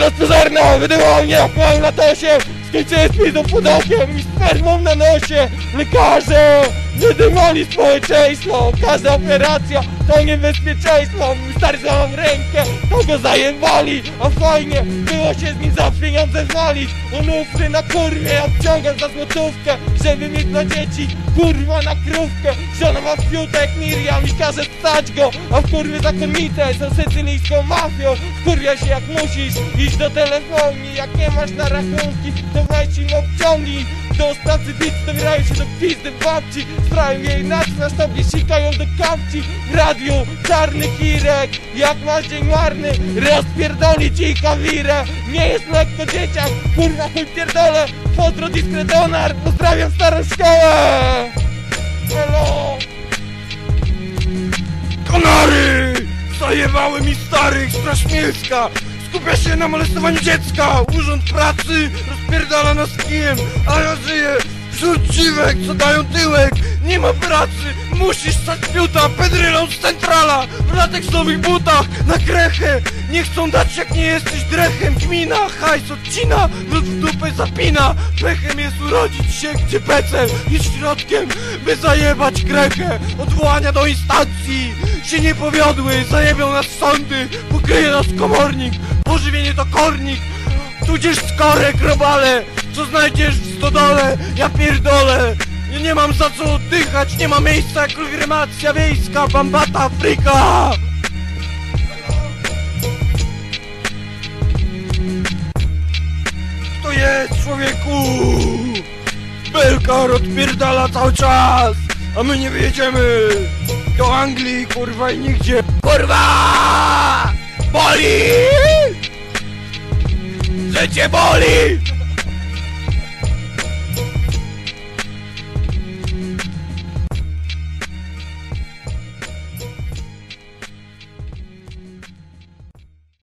Rozpozorna, wydymał mnie mam na tosie Skończyłem z pizdą pod okiem i spermą na nosie. Lekarze wydymali społeczeństwo Każda operacja to niebezpieczeństwo stary złamał rękę, to go zajebali. A fajnie było się z nim za pieniądze walić. Onufry na kurwie, ja wciągam za złotówkę Żeby mieć dla dzieci, kurwa na krówkę. Żona ma fiutek Miriam i każe stać go. A w kurwie zakonite są sycylijską mafią. Kurwia się jak musisz, iść do telefonii. Jak nie masz na rachunki, to wejdź im obciągnij. Do stacji bit dobierają się do pizdy babci. Sprawią jej nac na stopie sikają do kapci. W radiu czarny kirek Jak masz dzień marny Rozpierdoli ci kawirę Nie jest lekko dzieciak Kurwa chuj pierdolę Fotro dyskredonar Pozdrawiam starą szkołę Hello Konary! Zajebały mi starych, straż! Skupia się na molestowaniu dziecka! Urząd pracy rozpierdala nas kijem, a ja żyję wśród dziwek, co dają tyłek! Nie ma pracy, musisz stać piuta pedrylą z centrala w lateksowych butach na krechę! Nie chcą dać jak nie jesteś drechem. Gmina, hajs odcina, lud w dupę zapina. Pechem jest urodzić się gdzie pecem jest środkiem, by zajebać krechę Odwołania do instancji się nie powiodły Zajebią nas sądy, pokryje nas komornik Pożywienie to kornik, tudzież skorek robale Co znajdziesz w stodole, ja pierdolę mam za co oddychać, nie ma miejsca jak kremacja wiejska, bambata Afryka! To jest człowieku! Belkar odpierdala cały czas! A my nie wyjedziemy! Do Anglii, kurwa i nigdzie! Kurwa! Boli! Że cię boli!